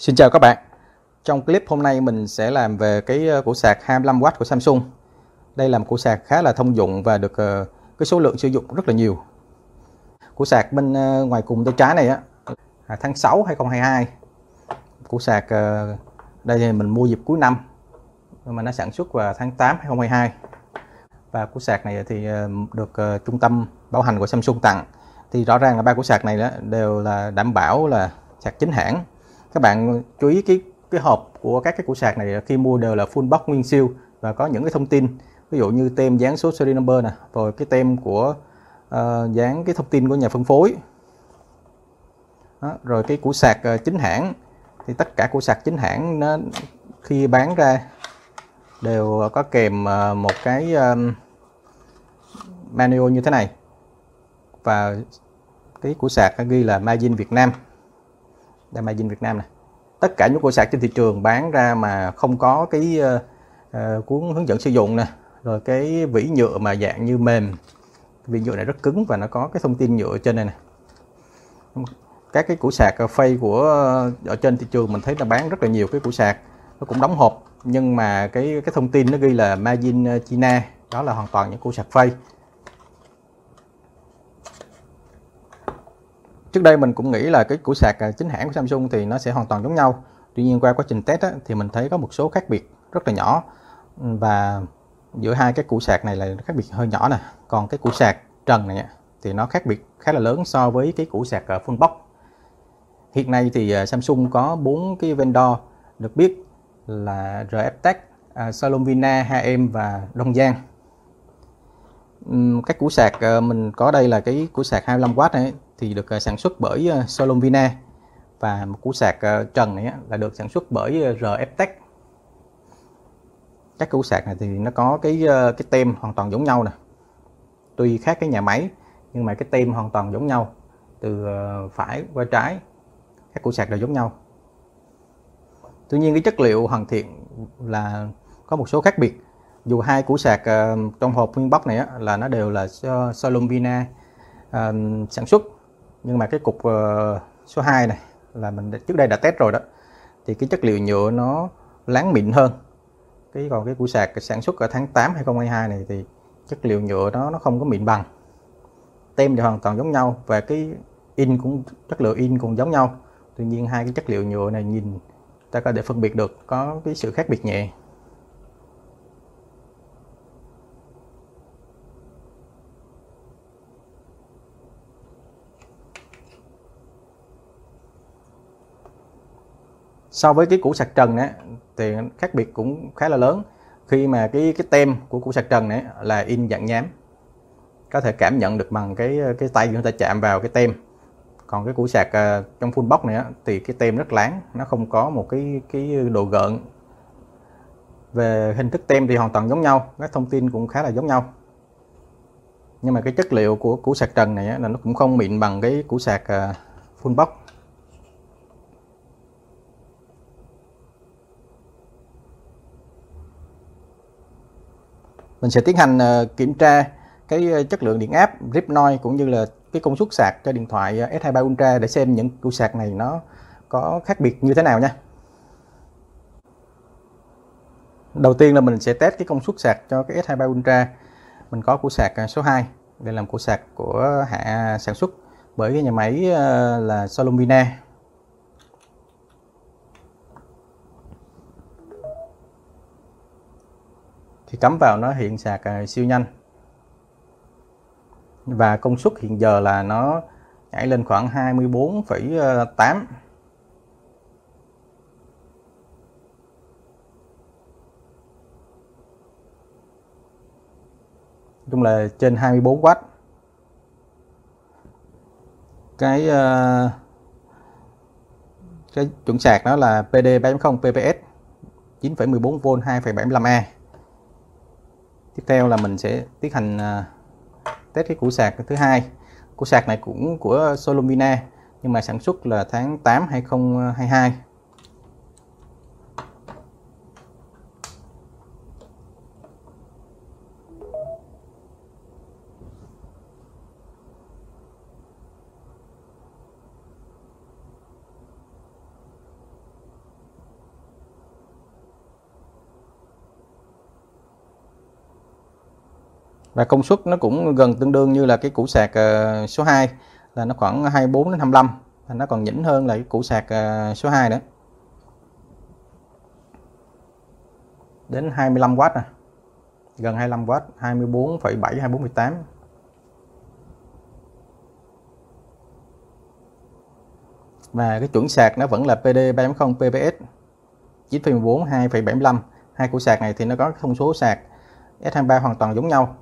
Xin chào các bạn. Trong clip hôm nay mình sẽ làm về cái ờ, củ sạc 25W của Samsung. Đây là một củ sạc khá là thông dụng và được ờ, cái số lượng sử dụng rất là nhiều. Củ sạc bên ờ, ngoài cùng tay trái này á tháng 6 2022. Củ sạc đây thì mình mua dịp cuối năm mà nó sản xuất vào tháng 8 2022. Và củ sạc này thì được trung tâm bảo hành của Samsung tặng. Thì rõ ràng là ba củ sạc này đó đều là đảm bảo là sạc chính hãng các bạn chú ý cái cái hộp của các cái củ sạc này khi mua đều là full box nguyên siêu và có những cái thông tin. Ví dụ như tem dán số serial number nè rồi cái tem của uh, dán cái thông tin của nhà phân phối. Đó, rồi cái củ sạc uh, chính hãng. Thì tất cả củ sạc chính hãng nó khi bán ra đều có kèm uh, một cái um, manual như thế này. Và cái củ sạc ghi là Made Việt Nam đây Made in Việt Nam này tất cả những củ sạc trên thị trường bán ra mà không có cái uh, uh, cuốn hướng dẫn sử dụng nè rồi cái vỉ nhựa mà dạng như mềm. Vỉ nhựa này rất cứng và nó có cái thông tin nhựa trên này nè. Các cái củ sạc ờ, phay của ở trên thị trường mình thấy là bán rất là nhiều cái củ sạc. Nó cũng đóng hộp nhưng mà cái cái thông tin nó ghi là magin China. Đó là hoàn toàn những củ sạc phay. Trước đây mình cũng nghĩ là cái củ sạc à, chính hãng của Samsung thì nó sẽ hoàn toàn giống nhau. Tuy nhiên qua quá trình test á, thì mình thấy có một số khác biệt rất là nhỏ. Và giữa hai cái củ sạc này là khác biệt hơi nhỏ nè. Còn cái củ sạc trần này thì nó khác biệt khá là lớn so với cái củ sạc à, full box hiện nay thì à, Samsung có bốn cái vendor được biết là RF Tech, Salomvina, HM và Đông Giang các củ sạc ờ, mình có đây là cái củ sạc 25W này thì ờ, ờ, được sản xuất bởi ờ, Solomvina và một củ sạc trần này là được sản xuất bởi RF Tech. Các củ sạc này thì nó có cái cái tem hoàn toàn giống nhau nè. Tuy khác cái nhà máy nhưng mà cái tem hoàn toàn giống nhau từ phải qua trái các củ sạc đều giống nhau. Tuy nhiên cái chất liệu hoàn thiện là có một số khác biệt dù hai củ sạc ờ, trong hộp nguyên box này là nó đều là do uh, ờ, sản xuất. Nhưng mà cái cục uh, số 2 này là mình trước đây đã test rồi đó thì cái chất liệu nhựa nó láng mịn hơn. Cái còn cái củ sạc sản xuất ở tháng 8 2022 này thì chất liệu nhựa đó nó không có mịn bằng. Tem thì hoàn toàn giống nhau và cái in cũng chất liệu in cũng giống nhau. Tuy nhiên hai cái chất liệu nhựa này nhìn ta có thể phân biệt được có cái sự khác biệt nhẹ. So với cái củ sạc trần á thì khác biệt cũng khá là lớn. Khi mà cái cái tem của củ sạc trần này là in dạng nhám có thể cảm nhận được bằng cái cái tay chúng ta chạm vào cái tem. Còn cái củ sạc uh, trong full box này á, thì cái tem rất láng nó không có một cái cái độ gợn. Về hình thức tem thì hoàn toàn giống nhau các thông tin cũng khá là giống nhau. Nhưng mà cái chất liệu của củ sạc trần này á, là nó cũng không mịn bằng cái củ sạc uh, full box. Mình sẽ tiến hành ờ, kiểm tra cái ờ, chất lượng điện áp rip noise cũng như là cái công suất sạc cho điện thoại ờ, S23 Ultra để xem những củ sạc này nó có khác biệt như thế nào nha. Đầu tiên là mình sẽ test cái công suất sạc cho cái S23 Ultra. Mình có củ sạc số 2 đây là củ sạc của hạ sản xuất bởi cái nhà máy là Solomina. Khi cắm vào nó hiện sạc à, siêu nhanh. Và công suất hiện giờ là nó nhảy lên khoảng 24,8 chung là trên 24W cái uh, cái chuẩn sạc đó là PD 3.0 PPS 9,14V 2,75A tiếp theo là mình sẽ tiến hành à, test cái củ sạc thứ hai. Củ sạc này cũng của Solomina, nhưng mà sản xuất là tháng 8 2022 và công suất nó cũng gần tương đương như là cái củ sạc uh, số 2 là nó khoảng 24 đến 25 và nó còn nhỉnh hơn là cái củ sạc uh, số 2 nữa. Đến 25W nè à, gần 25W 24,7 24,8 và cái chuẩn sạc nó vẫn là PD 3.0 PPS 9,14 2,75 hai củ sạc này thì nó có thông số sạc S23 hoàn toàn giống nhau.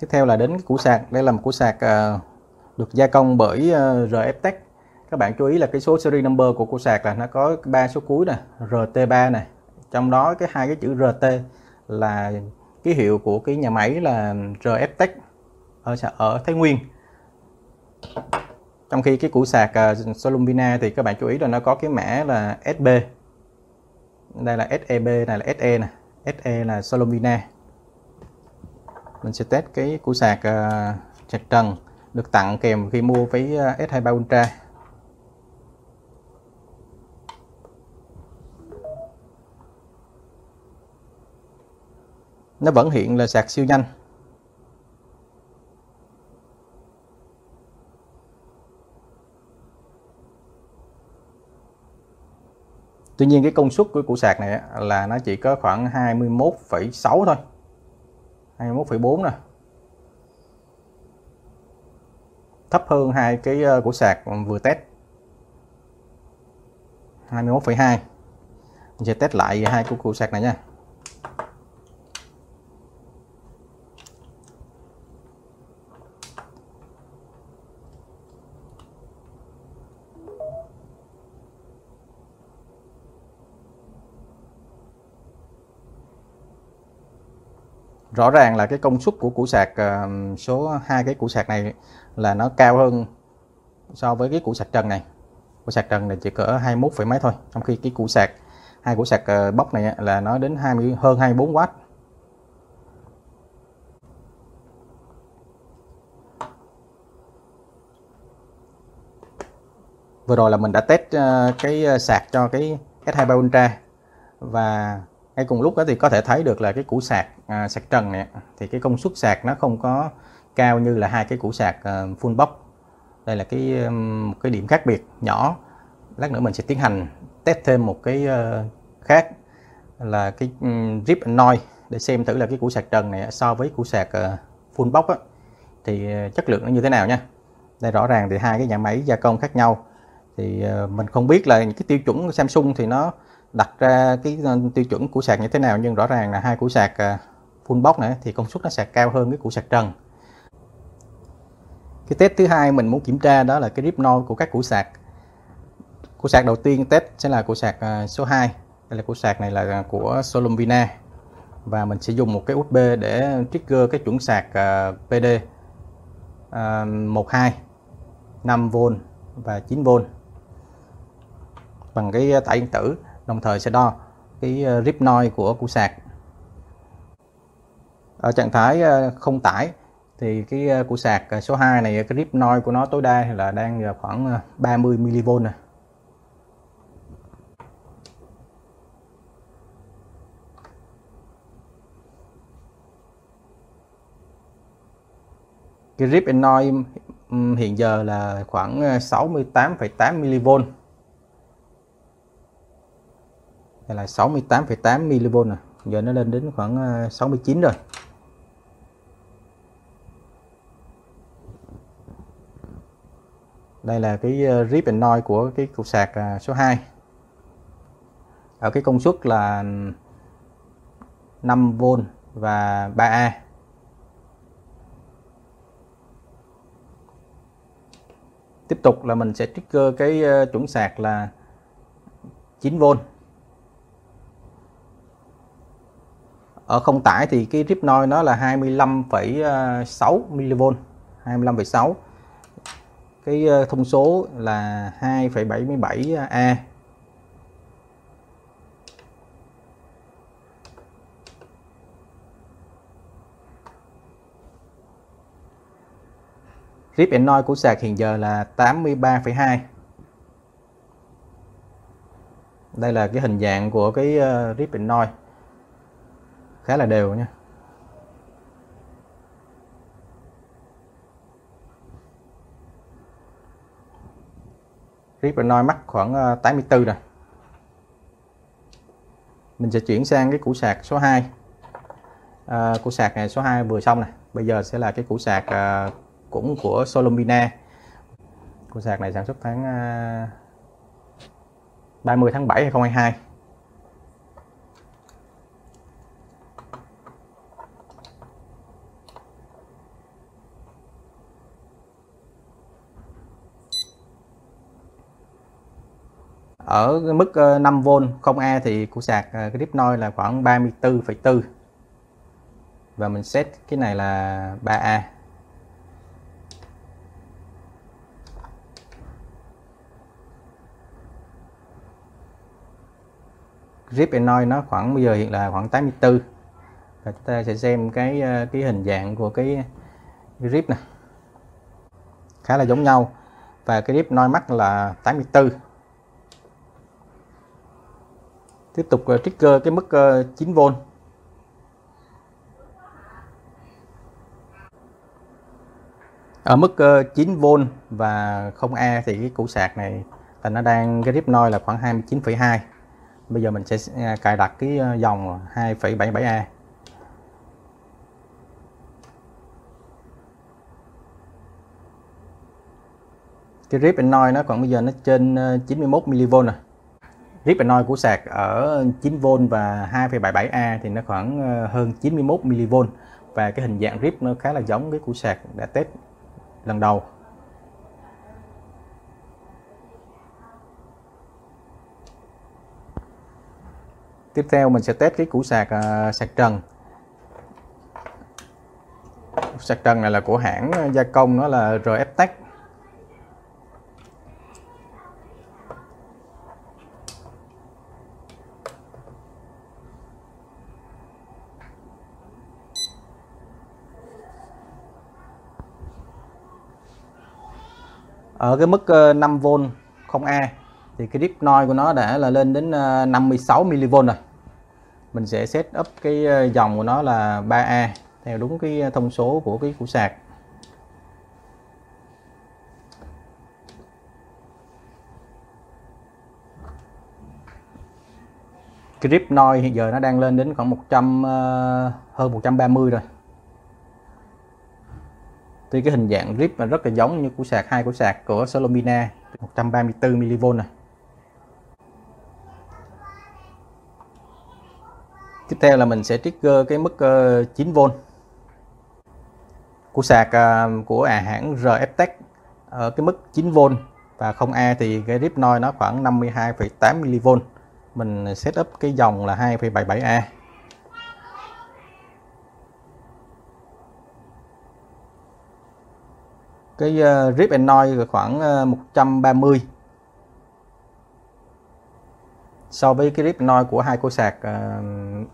Tiếp theo là đến cái củ sạc. Đây là một củ sạc uh, được gia công bởi à, uh, RF Tech. Các bạn chú ý là cái số series number của củ sạc là nó có ba số cuối nè RT3 này trong đó cái hai cái chữ RT là ký hiệu của cái nhà máy là RF Tech ở ở Thái Nguyên. Trong khi cái củ sạc à, uh, Solumina thì các bạn chú ý là nó có cái mã là SB đây là SEB này là SE nè. SE là Solumina mình sẽ test cái củ sạc ờ, sạc trần được tặng kèm khi mua với ờ, S23 Ultra. Nó vẫn hiện là sạc siêu nhanh. Tuy nhiên cái công suất của củ sạc này là nó chỉ có khoảng 21,6 thôi. 21,4 nè. Thấp hơn hai cái ờ, của sạc vừa test. 21,2 mình sẽ test lại hai cái củ sạc này nha. Rõ ràng là cái công suất của củ sạc ờ, số hai cái củ sạc này là nó cao hơn so với cái củ sạc trần này. Củ sạc trần này chỉ cỡ 21 phẩy mấy thôi, trong khi cái củ sạc, hai củ sạc ờ, bóc này là nó đến 20 hơn 24W vừa rồi là mình đã test ờ, cái sạc cho cái S23 Ultra và ngay cùng lúc đó thì có thể thấy được là cái củ sạc à, sạc trần này thì cái công suất sạc nó không có cao như là hai cái củ sạc à, full box. Đây là cái một cái điểm khác biệt nhỏ. Lát nữa mình sẽ tiến hành test thêm một cái uh, khác là cái um, rip noise để xem thử là cái củ sạc trần này so với củ sạc uh, full box á, thì ờ, chất lượng nó như thế nào nha. Đây rõ ràng thì hai cái nhà máy gia công khác nhau. Thì uh, mình không biết là những cái tiêu chuẩn của Samsung thì nó đặt ra cái ờ, tiêu chuẩn của sạc như thế nào, nhưng rõ ràng là hai củ sạc ờ, full box này thì công suất nó sạc cao hơn cái củ sạc trần. Cái test thứ hai mình muốn kiểm tra đó là cái rip no của các củ sạc. Củ sạc đầu tiên test sẽ là củ sạc ờ, số 2 đây là củ sạc này là của Solomvina. Và mình sẽ dùng một cái USB để trigger cái chuẩn sạc PD 12 5V và 9V bằng cái tải điện tử đồng thời sẽ đo cái ờ, rip noise của củ sạc. Ở trạng thái ờ, không tải thì cái ờ, củ sạc số 2 này cái rip noise của nó tối đa là đang khoảng 30 mV này cái rip noise hiện giờ là khoảng 68,8 mV đây là 68,8 mV nè. Giờ nó lên đến khoảng ờ, 69 rồi. Đây là cái ờ, rip and noise của cái cục sạc ờ, số 2 ở cái công suất là 5V và 3A tiếp tục là mình sẽ trigger cái chuẩn sạc là 9V ở không tải thì cái rip noi nó là 25,6 mV 25,6 cái ờ, thông số là 2,77A ờ, Rip and noise của sạc hiện giờ là 83,2 đây là cái hình dạng của cái uh, rip noi khá là đều nha. Rip mắc khoảng ờ, 84 rồi. Mình sẽ chuyển sang cái củ sạc số 2 à, ờ, củ sạc này số 2 vừa xong này bây giờ sẽ là cái củ sạc à, cũng của Solomina củ sạc này sản xuất tháng à, 30 tháng 7 2022 ở mức ờ, 5V 0A thì củ sạc ờ, noise là khoảng 34,4 và mình set cái này là 3A Rip noise nó khoảng bây giờ hiện là khoảng 84 và chúng ta sẽ xem cái ờ, cái hình dạng của cái, grip này. Khá là giống nhau. Và cái grip noise mắt là 84 tiếp tục ờ, trigger ờ, cái mức ờ, 9V ở mức 9V và 0A thì cái củ sạc này là nó đang cái rip noise là khoảng 29,2 bây giờ mình sẽ à, cài đặt cái dòng 2,77A cái rip noise nó còn bây giờ nó trên 91 mV rồi. Rip and của sạc ở 9V và 2,77A thì nó khoảng ờ, hơn 91 mV và cái hình dạng rip nó khá là giống cái củ sạc đã test lần đầu. Tiếp theo mình sẽ test cái củ sạc uh, sạc trần. Sạc trần này là của hãng gia công nó là RF Tech ở cái mức ờ, 5V 0A thì cái dip noise của nó đã là lên đến ờ, 56 mV rồi. Mình sẽ set up cái ờ, dòng của nó là 3A theo đúng cái thông số của cái củ sạc. Grip noise hiện giờ nó đang lên đến khoảng 100 hơn 130 rồi. Tuy cái hình dạng rip mà rất là giống như củ sạc hai củ sạc của Solomina 134 mV này. Tiếp theo là mình sẽ trigger cái mức ờ, 9V. Củ sạc ờ, của à hãng RFTech ở cái mức 9V và 0A thì cái rip noise nó khoảng 52,8 mV. Mình setup cái dòng là 2,77A. Cái uh, rip and noise khoảng ờ, uh, 130 so với cái rip noise của hai cô sạc uh,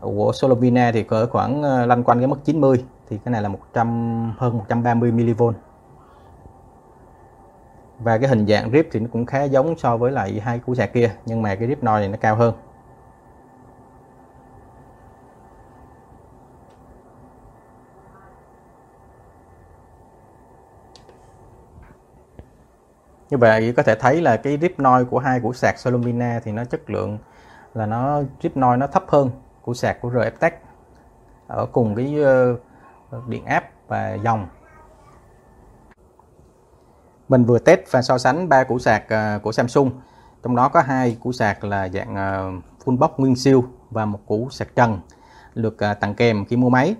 của Solovina thì cỡ khoảng uh, lanh quanh cái mức 90 thì cái này là 100 hơn 130 mV và cái hình dạng rip thì nó cũng khá giống so với lại hai củ sạc kia nhưng mà cái rip noise này nó cao hơn. Như vậy có thể thấy là cái drip noi của hai củ sạc Solomina thì nó chất lượng là nó drip noi nó thấp hơn củ sạc của RF Tech ở cùng cái ờ, điện áp và dòng. Mình vừa test và so sánh ba củ sạc ờ, của Samsung. Trong đó có hai củ sạc là dạng ờ, full box nguyên siêu và một củ sạc trần được tặng kèm khi mua máy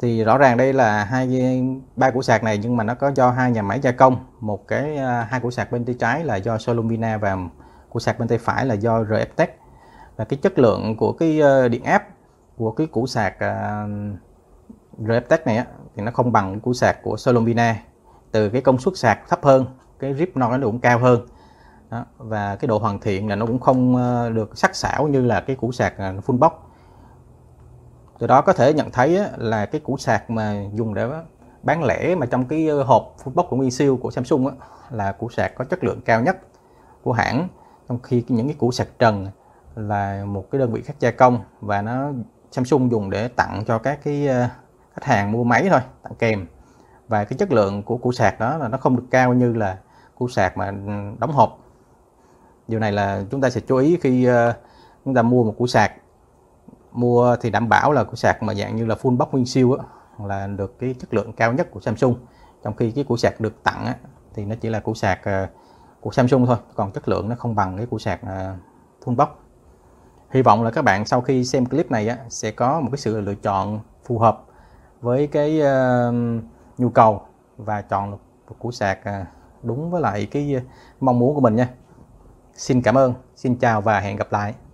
thì rõ ràng đây là hai ba củ sạc này nhưng mà nó có do hai nhà máy gia công. Một cái à, hai củ sạc bên tay trái là do Solomina và củ sạc bên tay phải là do RF Tech. Và cái chất lượng của cái ờ, điện áp của cái củ sạc à, RFTech RF Tech này á, thì nó không bằng củ sạc của Solomina. Từ cái công suất sạc thấp hơn cái rip non nó cũng cao hơn. Đó. và cái độ hoàn thiện là nó cũng không ờ, được sắc sảo như là cái củ sạc à, full box từ đó có thể nhận thấy là cái củ sạc mà dùng để bán lẻ mà trong cái hộp full box của Nguyên siêu của Samsung là củ sạc có chất lượng cao nhất của hãng. Trong khi những cái củ sạc trần là một cái đơn vị khác gia công và nó Samsung dùng để tặng cho các cái khách hàng mua máy thôi, tặng kèm. Và cái chất lượng của củ sạc đó là nó không được cao như là củ sạc mà ừ, đóng hộp. Điều này là chúng ta sẽ chú ý khi chúng ta mua một củ sạc mua thì đảm bảo là củ sạc mà dạng như là full box nguyên siêu á, là được cái chất lượng cao nhất của Samsung. Trong khi cái củ sạc được tặng á, thì nó chỉ là củ sạc ờ, của Samsung thôi còn chất lượng nó không bằng cái củ sạc ờ, full box. Hy vọng là các bạn sau khi xem clip này á, sẽ có một cái sự lựa chọn phù hợp với cái uh, nhu cầu và chọn một củ sạc đúng với lại cái mong muốn của mình nha. Xin cảm ơn xin chào và hẹn gặp lại.